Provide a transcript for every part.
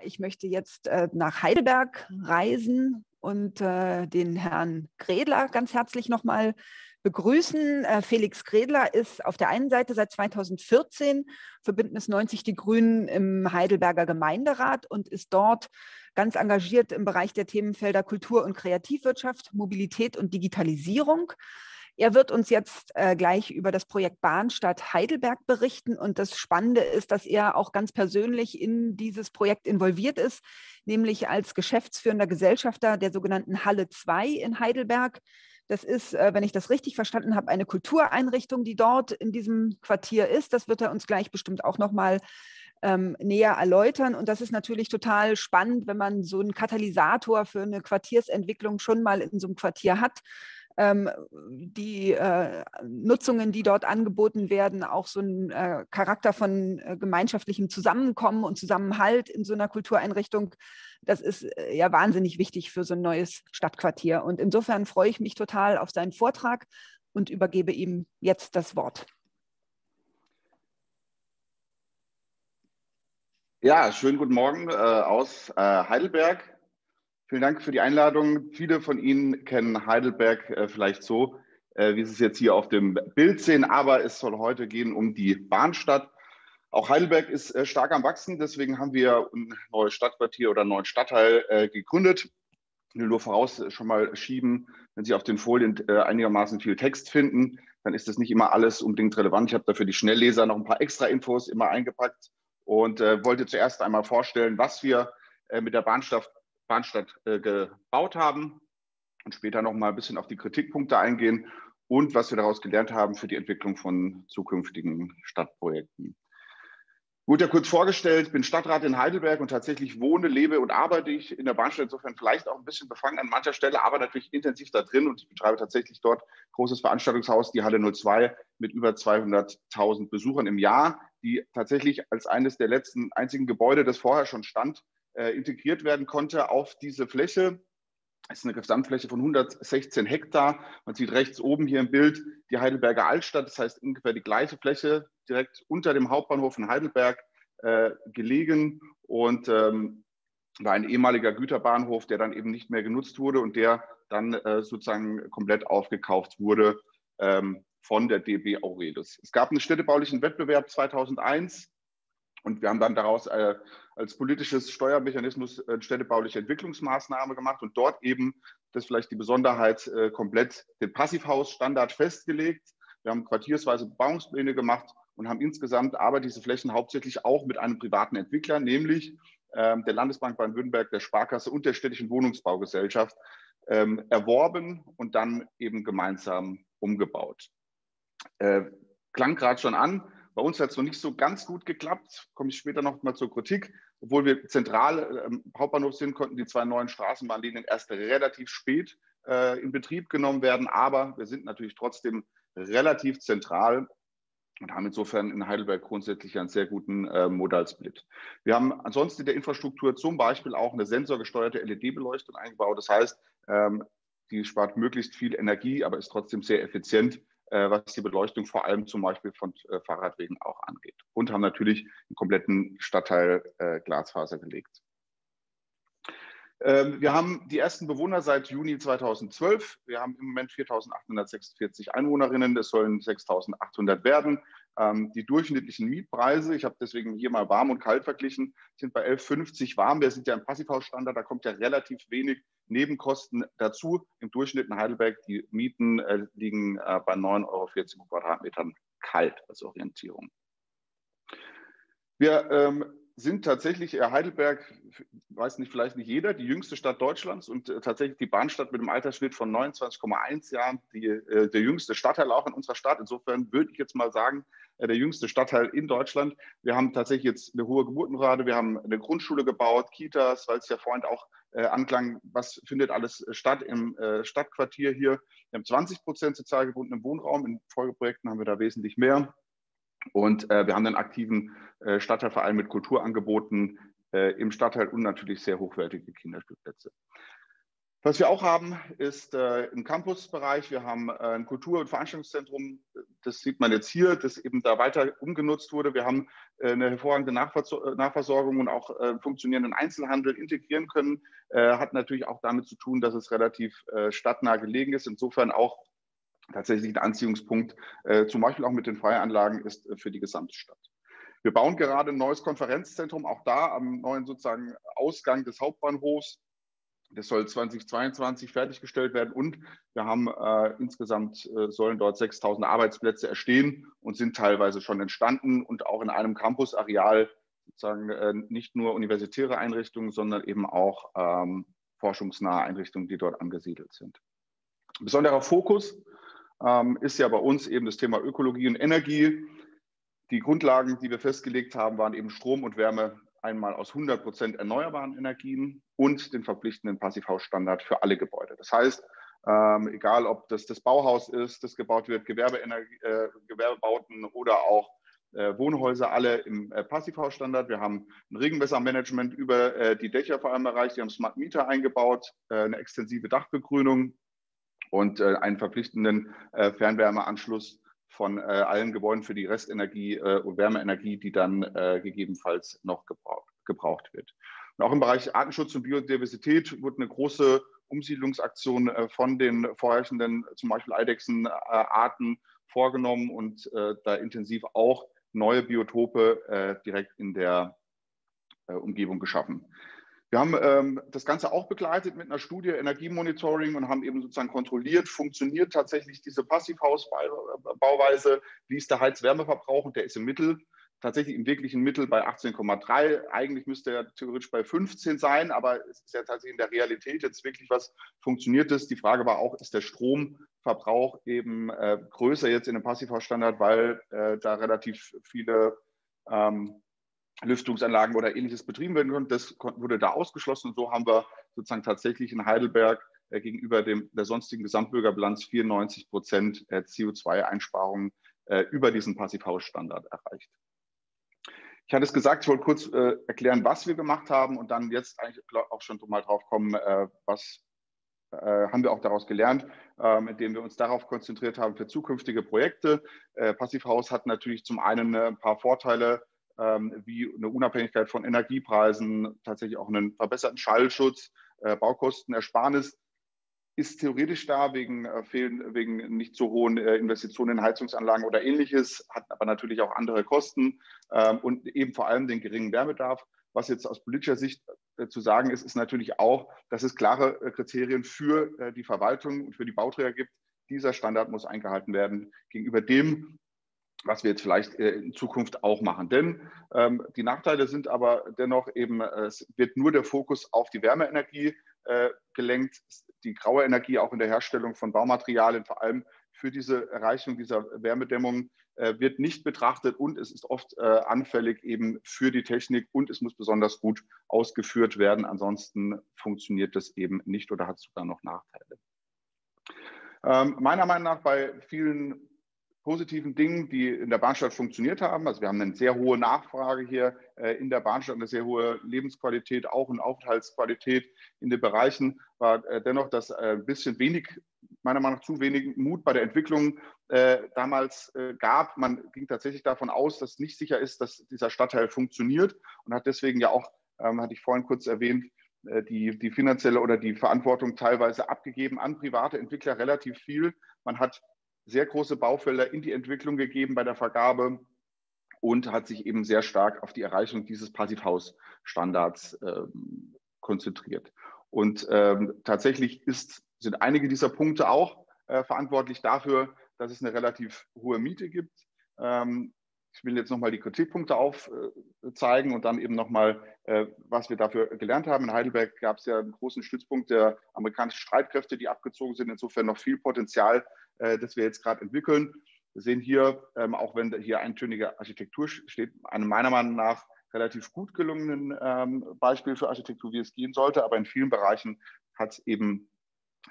Ich möchte jetzt äh, nach Heidelberg reisen und äh, den Herrn Gredler ganz herzlich nochmal begrüßen. Äh, Felix Gredler ist auf der einen Seite seit 2014 für Bündnis 90 Die Grünen im Heidelberger Gemeinderat und ist dort ganz engagiert im Bereich der Themenfelder Kultur und Kreativwirtschaft, Mobilität und Digitalisierung. Er wird uns jetzt äh, gleich über das Projekt Bahnstadt Heidelberg berichten. Und das Spannende ist, dass er auch ganz persönlich in dieses Projekt involviert ist, nämlich als geschäftsführender Gesellschafter der sogenannten Halle 2 in Heidelberg. Das ist, äh, wenn ich das richtig verstanden habe, eine Kultureinrichtung, die dort in diesem Quartier ist. Das wird er uns gleich bestimmt auch nochmal ähm, näher erläutern. Und das ist natürlich total spannend, wenn man so einen Katalysator für eine Quartiersentwicklung schon mal in so einem Quartier hat ähm, die äh, Nutzungen, die dort angeboten werden, auch so einen äh, Charakter von äh, gemeinschaftlichem Zusammenkommen und Zusammenhalt in so einer Kultureinrichtung. Das ist äh, ja wahnsinnig wichtig für so ein neues Stadtquartier. Und insofern freue ich mich total auf seinen Vortrag und übergebe ihm jetzt das Wort. Ja, schönen guten Morgen äh, aus äh, Heidelberg. Vielen Dank für die Einladung. Viele von Ihnen kennen Heidelberg äh, vielleicht so, äh, wie Sie es jetzt hier auf dem Bild sehen, aber es soll heute gehen um die Bahnstadt. Auch Heidelberg ist äh, stark am Wachsen, deswegen haben wir ein neues Stadtquartier oder einen neuen Stadtteil äh, gegründet. Ich will nur voraus äh, schon mal schieben, wenn Sie auf den Folien äh, einigermaßen viel Text finden, dann ist das nicht immer alles unbedingt relevant. Ich habe dafür die Schnellleser noch ein paar extra Infos immer eingepackt und wollte zuerst einmal vorstellen, was wir mit der Bahnstadt Bahnstadt äh, gebaut haben und später noch mal ein bisschen auf die Kritikpunkte eingehen und was wir daraus gelernt haben für die Entwicklung von zukünftigen Stadtprojekten. Wurde ja kurz vorgestellt, bin Stadtrat in Heidelberg und tatsächlich wohne, lebe und arbeite ich in der Bahnstadt. Insofern vielleicht auch ein bisschen befangen an mancher Stelle, aber natürlich intensiv da drin. Und ich betreibe tatsächlich dort großes Veranstaltungshaus, die Halle 02, mit über 200.000 Besuchern im Jahr, die tatsächlich als eines der letzten einzigen Gebäude, das vorher schon stand, äh, integriert werden konnte auf diese Fläche. Es ist eine Gesamtfläche von 116 Hektar. Man sieht rechts oben hier im Bild die Heidelberger Altstadt, das heißt ungefähr die gleiche Fläche, direkt unter dem Hauptbahnhof in Heidelberg äh, gelegen und ähm, war ein ehemaliger Güterbahnhof, der dann eben nicht mehr genutzt wurde und der dann äh, sozusagen komplett aufgekauft wurde ähm, von der DB Aurelius. Es gab einen städtebaulichen Wettbewerb 2001 und wir haben dann daraus äh, als politisches Steuermechanismus äh, städtebauliche Entwicklungsmaßnahme gemacht und dort eben, das ist vielleicht die Besonderheit, äh, komplett den Passivhausstandard festgelegt. Wir haben quartiersweise Bebauungspläne gemacht und haben insgesamt aber diese Flächen hauptsächlich auch mit einem privaten Entwickler, nämlich ähm, der Landesbank Baden-Württemberg, der Sparkasse und der städtischen Wohnungsbaugesellschaft ähm, erworben und dann eben gemeinsam umgebaut. Äh, klang gerade schon an, bei uns hat es noch nicht so ganz gut geklappt, komme ich später noch mal zur Kritik. Obwohl wir zentral im ähm, Hauptbahnhof sind, konnten die zwei neuen Straßenbahnlinien erst relativ spät äh, in Betrieb genommen werden. Aber wir sind natürlich trotzdem relativ zentral und haben insofern in Heidelberg grundsätzlich einen sehr guten äh, Modalsplit. Wir haben ansonsten in der Infrastruktur zum Beispiel auch eine sensorgesteuerte LED-Beleuchtung eingebaut. Das heißt, ähm, die spart möglichst viel Energie, aber ist trotzdem sehr effizient was die Beleuchtung vor allem zum Beispiel von äh, Fahrradwegen auch angeht. Und haben natürlich einen kompletten Stadtteil äh, Glasfaser gelegt. Ähm, wir haben die ersten Bewohner seit Juni 2012. Wir haben im Moment 4.846 Einwohnerinnen. Es sollen 6.800 werden. Ähm, die durchschnittlichen Mietpreise, ich habe deswegen hier mal warm und kalt verglichen, sind bei 11,50 warm. Wir sind ja im Passivhausstandard, da kommt ja relativ wenig Nebenkosten dazu. Im Durchschnitt in Heidelberg, die Mieten äh, liegen äh, bei 9,40 Euro pro Quadratmetern kalt als Orientierung. Wir ähm, sind tatsächlich äh, Heidelberg, weiß nicht, vielleicht nicht jeder, die jüngste Stadt Deutschlands und äh, tatsächlich die Bahnstadt mit einem Altersschnitt von 29,1 Jahren, die, äh, der jüngste Stadtteil auch in unserer Stadt. Insofern würde ich jetzt mal sagen, der jüngste Stadtteil in Deutschland. Wir haben tatsächlich jetzt eine hohe Geburtenrate, wir haben eine Grundschule gebaut, Kitas, weil es ja vorhin auch äh, anklang, was findet alles statt im Stadtquartier hier. Wir haben 20 Prozent sozial gebundenen Wohnraum, in Folgeprojekten haben wir da wesentlich mehr. Und äh, wir haben einen aktiven äh, Stadtteilverein mit Kulturangeboten äh, im Stadtteil und natürlich sehr hochwertige Kinderspielplätze. Was wir auch haben, ist äh, im Campusbereich, wir haben äh, ein Kultur- und Veranstaltungszentrum, das sieht man jetzt hier, das eben da weiter umgenutzt wurde. Wir haben äh, eine hervorragende Nachversor Nachversorgung und auch äh, funktionierenden Einzelhandel integrieren können. Äh, hat natürlich auch damit zu tun, dass es relativ äh, stadtnah gelegen ist. Insofern auch tatsächlich ein Anziehungspunkt, zum Beispiel auch mit den Freianlagen ist für die gesamte Stadt. Wir bauen gerade ein neues Konferenzzentrum, auch da am neuen sozusagen Ausgang des Hauptbahnhofs das soll 2022 fertiggestellt werden und wir haben äh, insgesamt äh, sollen dort 6000 Arbeitsplätze erstehen und sind teilweise schon entstanden und auch in einem Campusareal sozusagen äh, nicht nur universitäre Einrichtungen, sondern eben auch ähm, forschungsnahe Einrichtungen, die dort angesiedelt sind. Besonderer Fokus ähm, ist ja bei uns eben das Thema Ökologie und Energie. Die Grundlagen, die wir festgelegt haben, waren eben Strom und Wärme einmal aus 100 Prozent erneuerbaren Energien und den verpflichtenden Passivhausstandard für alle Gebäude. Das heißt, ähm, egal ob das das Bauhaus ist, das gebaut wird, äh, Gewerbebauten oder auch äh, Wohnhäuser, alle im äh, Passivhausstandard. Wir haben ein Regenwassermanagement über äh, die Dächer vor allem erreicht. Wir haben Smart Meter eingebaut, äh, eine extensive Dachbegrünung und äh, einen verpflichtenden Fernwärmeanschluss von äh, allen Gebäuden für die Restenergie äh, und Wärmeenergie, die dann äh, gegebenenfalls noch gebraucht, gebraucht wird. Und auch im Bereich Artenschutz und Biodiversität wurde eine große Umsiedlungsaktion äh, von den vorherrschenden, zum Beispiel Eidechsenarten, vorgenommen und äh, da intensiv auch neue Biotope äh, direkt in der Umgebung geschaffen. Wir haben ähm, das Ganze auch begleitet mit einer Studie Energiemonitoring und haben eben sozusagen kontrolliert, funktioniert tatsächlich diese Passivhausbauweise, wie ist der Heizwärmeverbrauch und der ist im Mittel tatsächlich im wirklichen Mittel bei 18,3. Eigentlich müsste er theoretisch bei 15 sein, aber es ist ja tatsächlich in der Realität jetzt wirklich was funktioniert ist. Die Frage war auch, ist der Stromverbrauch eben äh, größer jetzt in dem Passivhausstandard, weil äh, da relativ viele ähm, Lüftungsanlagen oder ähnliches betrieben werden können. Das wurde da ausgeschlossen. Und so haben wir sozusagen tatsächlich in Heidelberg äh, gegenüber dem, der sonstigen Gesamtbürgerbilanz 94 Prozent äh, CO2-Einsparungen äh, über diesen Passivhausstandard erreicht. Ich hatte es gesagt, ich wollte kurz äh, erklären, was wir gemacht haben und dann jetzt eigentlich auch schon mal drauf kommen, äh, was äh, haben wir auch daraus gelernt, ähm, indem wir uns darauf konzentriert haben für zukünftige Projekte. Passivhaus hat natürlich zum einen ein paar Vorteile, wie eine Unabhängigkeit von Energiepreisen, tatsächlich auch einen verbesserten Schallschutz, äh, Baukostenersparnis ist theoretisch da wegen, äh, wegen nicht so hohen äh, Investitionen in Heizungsanlagen oder ähnliches, hat aber natürlich auch andere Kosten ähm, und eben vor allem den geringen Wärmebedarf. Was jetzt aus politischer Sicht zu sagen ist, ist natürlich auch, dass es klare Kriterien für die Verwaltung und für die Bauträger gibt. Dieser Standard muss eingehalten werden gegenüber dem, was wir jetzt vielleicht äh, in Zukunft auch machen. Denn ähm, die Nachteile sind aber dennoch eben, äh, es wird nur der Fokus auf die Wärmeenergie äh, gelenkt, die graue Energie auch in der Herstellung von Baumaterialien, vor allem für diese Erreichung dieser Wärmedämmung, äh, wird nicht betrachtet und es ist oft äh, anfällig eben für die Technik und es muss besonders gut ausgeführt werden. Ansonsten funktioniert das eben nicht oder hat sogar noch Nachteile. Ähm, meiner Meinung nach bei vielen positiven Dingen, die in der Bahnstadt funktioniert haben. Also wir haben eine sehr hohe Nachfrage hier äh, in der Bahnstadt, eine sehr hohe Lebensqualität, auch eine Aufenthaltsqualität in den Bereichen, war äh, dennoch das äh, ein bisschen wenig, meiner Meinung nach zu wenig Mut bei der Entwicklung damals gab. Man ging tatsächlich davon aus, dass nicht sicher ist, dass dieser Stadtteil funktioniert und hat deswegen ja auch, ähm, hatte ich vorhin kurz erwähnt, die, die finanzielle oder die Verantwortung teilweise abgegeben an private Entwickler relativ viel. Man hat sehr große Baufelder in die Entwicklung gegeben bei der Vergabe und hat sich eben sehr stark auf die Erreichung dieses Passivhausstandards ähm, konzentriert. Und ähm, tatsächlich ist, sind einige dieser Punkte auch äh, verantwortlich dafür, dass es eine relativ hohe Miete gibt. Ähm, ich will jetzt nochmal die Kritikpunkte aufzeigen und dann eben nochmal, äh, was wir dafür gelernt haben. In Heidelberg gab es ja einen großen Stützpunkt der amerikanischen Streitkräfte, die abgezogen sind. Insofern noch viel Potenzial, äh, das wir jetzt gerade entwickeln. Wir sehen hier, ähm, auch wenn hier eintönige Architektur steht, einem meiner Meinung nach relativ gut gelungenen ähm, Beispiel für Architektur, wie es gehen sollte. Aber in vielen Bereichen hat es eben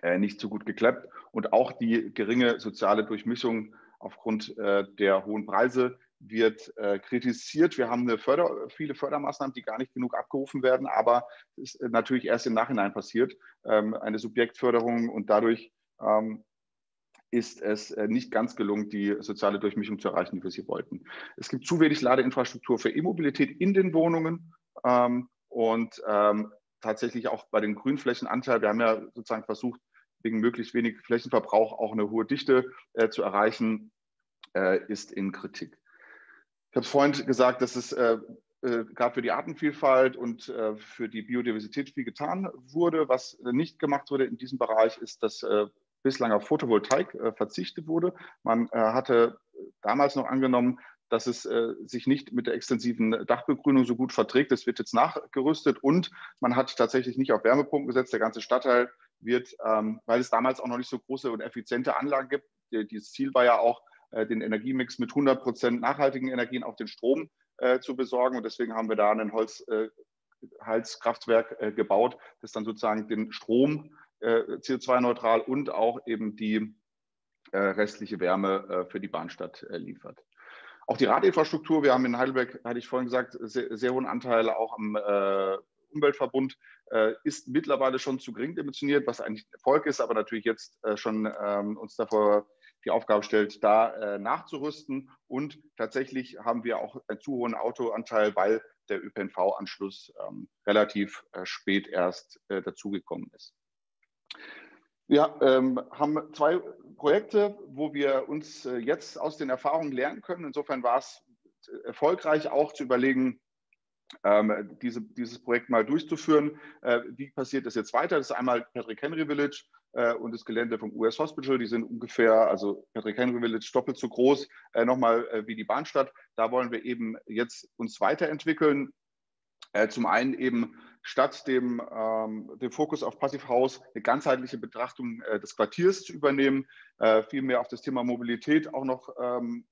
äh, nicht so gut geklappt. Und auch die geringe soziale Durchmischung aufgrund äh, der hohen Preise wird äh, kritisiert. Wir haben Förder, viele Fördermaßnahmen, die gar nicht genug abgerufen werden, aber es ist natürlich erst im Nachhinein passiert, ähm, eine Subjektförderung und dadurch ähm, ist es äh, nicht ganz gelungen, die soziale Durchmischung zu erreichen, die wir sie wollten. Es gibt zu wenig Ladeinfrastruktur für E-Mobilität in den Wohnungen ähm, und ähm, tatsächlich auch bei den Grünflächenanteil. Wir haben ja sozusagen versucht, wegen möglichst wenig Flächenverbrauch auch eine hohe Dichte äh, zu erreichen, äh, ist in Kritik. Ich habe vorhin gesagt, dass es äh, äh, gerade für die Artenvielfalt und äh, für die Biodiversität viel getan wurde. Was nicht gemacht wurde in diesem Bereich, ist, dass bislang auf Photovoltaik verzichtet wurde. Man hatte damals noch angenommen, dass es äh, sich nicht mit der extensiven Dachbegrünung so gut verträgt. Das wird jetzt nachgerüstet und man hat tatsächlich nicht auf Wärmepumpen gesetzt. Der ganze Stadtteil wird, ähm, weil es damals auch noch nicht so große und effiziente Anlagen gibt. Dieses Ziel war ja auch, äh, den Energiemix mit 100 Prozent nachhaltigen Energien auf den Strom äh, zu besorgen. Und deswegen haben wir da ein Holzheizkraftwerk äh, gebaut, das dann sozusagen den Strom CO2-neutral und auch eben die restliche Wärme für die Bahnstadt liefert. Auch die Radinfrastruktur, wir haben in Heidelberg, hatte ich vorhin gesagt, sehr, sehr hohen Anteil auch am äh, Umweltverbund, äh, ist mittlerweile schon zu gering dimensioniert, was eigentlich ein Erfolg ist, aber natürlich jetzt äh, schon ähm, uns davor die Aufgabe stellt, da äh, nachzurüsten. Und tatsächlich haben wir auch einen zu hohen Autoanteil, weil der ÖPNV-Anschluss ähm, relativ äh, spät erst äh, dazugekommen ist. Wir ähm, haben zwei Projekte, wo wir uns äh, jetzt aus den Erfahrungen lernen können. Insofern war es erfolgreich auch zu überlegen, ähm, diese, dieses Projekt mal durchzuführen. Äh, wie passiert das jetzt weiter? Das ist einmal Patrick Henry Village äh, und das Gelände vom US Hospital. Die sind ungefähr, also Patrick Henry Village doppelt so groß äh, nochmal äh, wie die Bahnstadt. Da wollen wir eben jetzt uns weiterentwickeln. Äh, zum einen eben statt dem, ähm, dem Fokus auf Passivhaus eine ganzheitliche Betrachtung äh, des Quartiers zu übernehmen, vielmehr auf das Thema Mobilität auch noch ähm,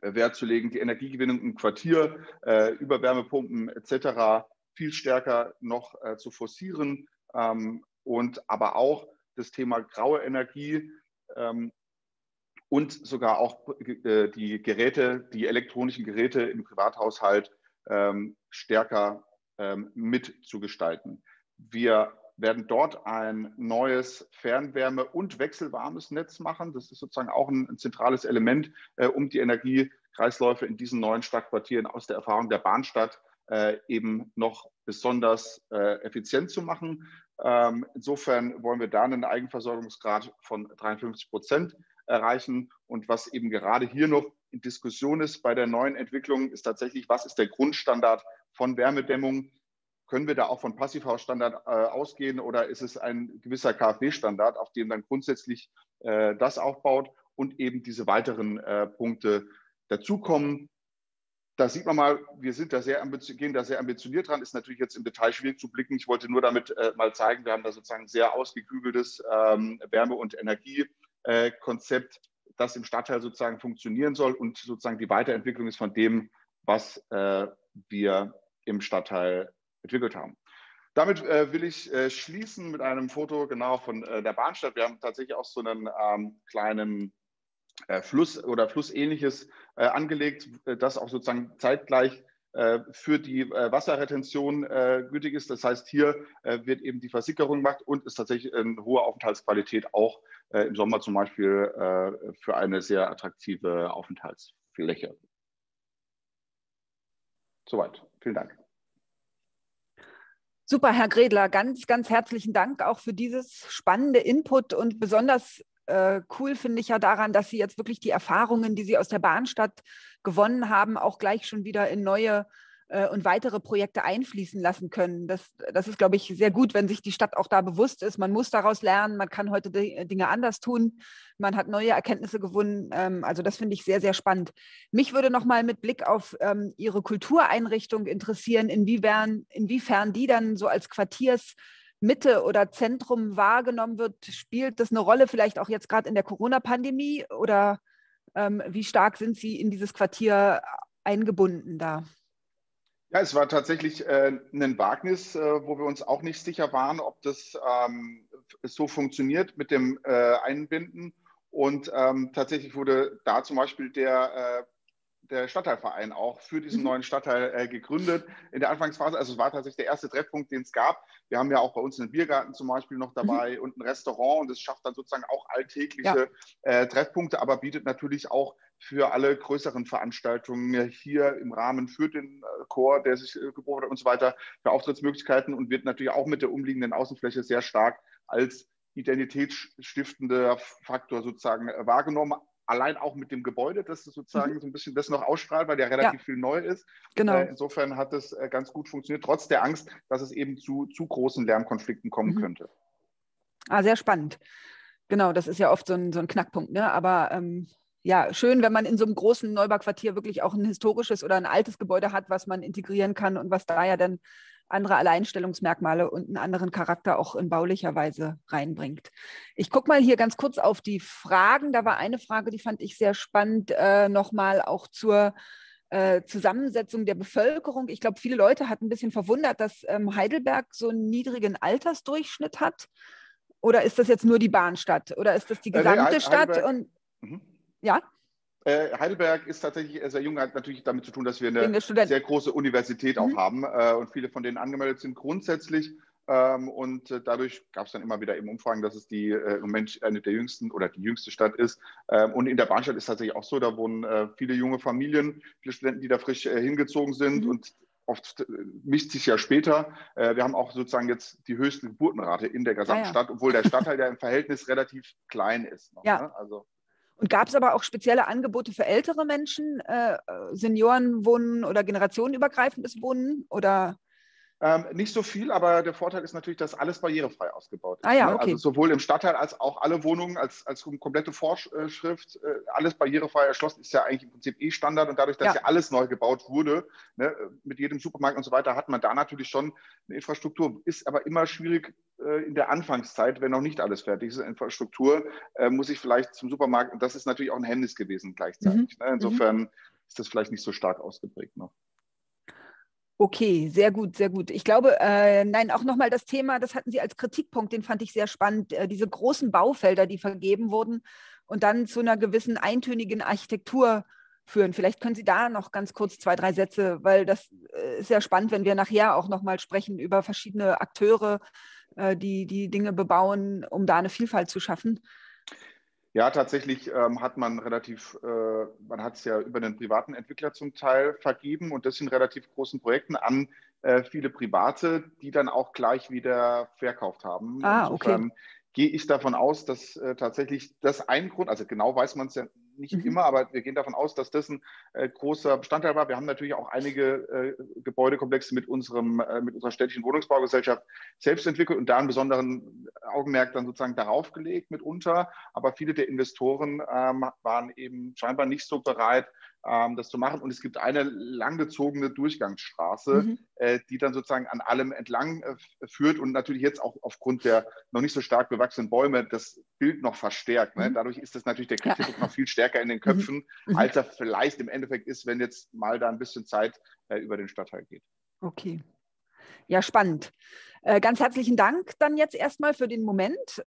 Wert zu legen, die Energiegewinnung im Quartier äh, über Wärmepumpen etc. viel stärker noch äh, zu forcieren ähm, und aber auch das Thema graue Energie ähm, und sogar auch äh, die Geräte, die elektronischen Geräte im Privathaushalt ähm, stärker ähm, mitzugestalten. Wir werden dort ein neues Fernwärme- und wechselwarmes Netz machen. Das ist sozusagen auch ein, ein zentrales Element, äh, um die Energiekreisläufe in diesen neuen Stadtquartieren aus der Erfahrung der Bahnstadt äh, eben noch besonders äh, effizient zu machen. Ähm, insofern wollen wir da einen Eigenversorgungsgrad von 53 Prozent erreichen. Und was eben gerade hier noch in Diskussion ist bei der neuen Entwicklung, ist tatsächlich, was ist der Grundstandard von Wärmedämmung? Können wir da auch von Passivhausstandard äh, ausgehen oder ist es ein gewisser KfW-Standard, auf dem dann grundsätzlich äh, das aufbaut und eben diese weiteren äh, Punkte dazukommen? Da sieht man mal, wir sind da sehr gehen da sehr ambitioniert dran, ist natürlich jetzt im Detail schwierig zu blicken. Ich wollte nur damit äh, mal zeigen, wir haben da sozusagen ein sehr ausgeklügeltes ähm, Wärme- und Energiekonzept, das im Stadtteil sozusagen funktionieren soll und sozusagen die Weiterentwicklung ist von dem, was äh, wir im Stadtteil entwickelt haben. Damit äh, will ich äh, schließen mit einem Foto genau von äh, der Bahnstadt. Wir haben tatsächlich auch so einen ähm, kleinen äh, Fluss oder Flussähnliches äh, angelegt, das auch sozusagen zeitgleich für die Wasserretention gültig ist. Das heißt, hier wird eben die Versickerung gemacht und ist tatsächlich eine hohe Aufenthaltsqualität auch im Sommer zum Beispiel für eine sehr attraktive Aufenthaltsfläche. Soweit. Vielen Dank. Super, Herr Gredler, ganz, ganz herzlichen Dank auch für dieses spannende Input und besonders äh, cool finde ich ja daran, dass Sie jetzt wirklich die Erfahrungen, die Sie aus der Bahnstadt gewonnen haben, auch gleich schon wieder in neue äh, und weitere Projekte einfließen lassen können. Das, das ist, glaube ich, sehr gut, wenn sich die Stadt auch da bewusst ist. Man muss daraus lernen, man kann heute Dinge anders tun, man hat neue Erkenntnisse gewonnen. Ähm, also das finde ich sehr, sehr spannend. Mich würde noch mal mit Blick auf ähm, Ihre Kultureinrichtung interessieren, inwiefern, inwiefern die dann so als Quartiers Mitte oder Zentrum wahrgenommen wird. Spielt das eine Rolle vielleicht auch jetzt gerade in der Corona-Pandemie oder ähm, wie stark sind Sie in dieses Quartier eingebunden da? Ja, es war tatsächlich äh, ein Wagnis, äh, wo wir uns auch nicht sicher waren, ob das ähm, so funktioniert mit dem äh, Einbinden. Und ähm, tatsächlich wurde da zum Beispiel der, äh, der Stadtteilverein auch für diesen mhm. neuen Stadtteil äh, gegründet in der Anfangsphase. Also es war tatsächlich der erste Treffpunkt, den es gab. Wir haben ja auch bei uns einen Biergarten zum Beispiel noch dabei mhm. und ein Restaurant und es schafft dann sozusagen auch alltägliche ja. äh, Treffpunkte, aber bietet natürlich auch für alle größeren Veranstaltungen hier im Rahmen für den äh, Chor, der sich äh, geboren hat und so weiter, für Auftrittsmöglichkeiten und wird natürlich auch mit der umliegenden Außenfläche sehr stark als identitätsstiftender Faktor sozusagen äh, wahrgenommen. Allein auch mit dem Gebäude, dass es sozusagen mhm. so ein bisschen das noch ausstrahlt, weil der relativ ja. viel neu ist. Genau. insofern hat es ganz gut funktioniert, trotz der Angst, dass es eben zu, zu großen Lärmkonflikten kommen mhm. könnte. Ah, sehr spannend. Genau, das ist ja oft so ein, so ein Knackpunkt. Ne? Aber ähm, ja, schön, wenn man in so einem großen Neubauquartier wirklich auch ein historisches oder ein altes Gebäude hat, was man integrieren kann und was da ja dann andere Alleinstellungsmerkmale und einen anderen Charakter auch in baulicher Weise reinbringt. Ich gucke mal hier ganz kurz auf die Fragen. Da war eine Frage, die fand ich sehr spannend, äh, nochmal auch zur äh, Zusammensetzung der Bevölkerung. Ich glaube, viele Leute hatten ein bisschen verwundert, dass ähm, Heidelberg so einen niedrigen Altersdurchschnitt hat. Oder ist das jetzt nur die Bahnstadt? Oder ist das die äh, gesamte äh, Stadt? Und, mhm. Ja? Äh, Heidelberg ist tatsächlich sehr jung, hat natürlich damit zu tun, dass wir eine sehr große Universität auch mhm. haben äh, und viele von denen angemeldet sind grundsätzlich. Ähm, und äh, dadurch gab es dann immer wieder eben Umfragen, dass es die äh, im Moment eine der jüngsten oder die jüngste Stadt ist. Ähm, und in der Bahnstadt ist tatsächlich auch so, da wohnen äh, viele junge Familien, viele Studenten, die da frisch äh, hingezogen sind mhm. und oft mischt sich ja später. wir haben auch sozusagen jetzt die höchste Geburtenrate in der gesamten ah, ja. Stadt, obwohl der Stadtteil ja im Verhältnis relativ klein ist. Noch, ja. Ne? Also und gab es aber auch spezielle Angebote für ältere Menschen, äh, Seniorenwohnen oder generationenübergreifendes Wohnen? Oder ähm, nicht so viel, aber der Vorteil ist natürlich, dass alles barrierefrei ausgebaut ist. Ah, ja, ne? okay. Also sowohl im Stadtteil als auch alle Wohnungen als, als komplette Vorschrift, äh, alles barrierefrei erschlossen, ist ja eigentlich im Prinzip eh Standard. Und dadurch, dass ja, ja alles neu gebaut wurde, ne, mit jedem Supermarkt und so weiter, hat man da natürlich schon eine Infrastruktur. Ist aber immer schwierig äh, in der Anfangszeit, wenn noch nicht alles fertig ist, Infrastruktur, äh, muss ich vielleicht zum Supermarkt. Und das ist natürlich auch ein Hemmnis gewesen gleichzeitig. Mhm. Ne? Insofern mhm. ist das vielleicht nicht so stark ausgeprägt noch. Okay, sehr gut, sehr gut. Ich glaube, äh, nein, auch nochmal das Thema, das hatten Sie als Kritikpunkt, den fand ich sehr spannend, äh, diese großen Baufelder, die vergeben wurden und dann zu einer gewissen eintönigen Architektur führen. Vielleicht können Sie da noch ganz kurz zwei, drei Sätze, weil das äh, ist ja spannend, wenn wir nachher auch nochmal sprechen über verschiedene Akteure, äh, die die Dinge bebauen, um da eine Vielfalt zu schaffen. Ja, tatsächlich ähm, hat man relativ, äh, man hat es ja über einen privaten Entwickler zum Teil vergeben und das in relativ großen Projekten an äh, viele Private, die dann auch gleich wieder verkauft haben. Ah, Insofern okay. gehe ich davon aus, dass äh, tatsächlich das ein Grund, also genau weiß man es ja nicht mhm. immer, aber wir gehen davon aus, dass das ein äh, großer Bestandteil war. Wir haben natürlich auch einige äh, Gebäudekomplexe mit, unserem, äh, mit unserer städtischen Wohnungsbaugesellschaft selbst entwickelt und da einen besonderen Augenmerk dann sozusagen darauf gelegt mitunter. Aber viele der Investoren ähm, waren eben scheinbar nicht so bereit, ähm, das zu machen. Und es gibt eine langgezogene Durchgangsstraße, mhm. äh, die dann sozusagen an allem entlang äh, führt und natürlich jetzt auch aufgrund der noch nicht so stark bewachsenen Bäume das Bild noch verstärkt. Ne? Mhm. Dadurch ist das natürlich der Kritikpunkt ja. noch viel stärker in den mhm. Köpfen, mhm. als er vielleicht im Endeffekt ist, wenn jetzt mal da ein bisschen Zeit äh, über den Stadtteil geht. Okay. Ja, spannend. Äh, ganz herzlichen Dank dann jetzt erstmal für den Moment.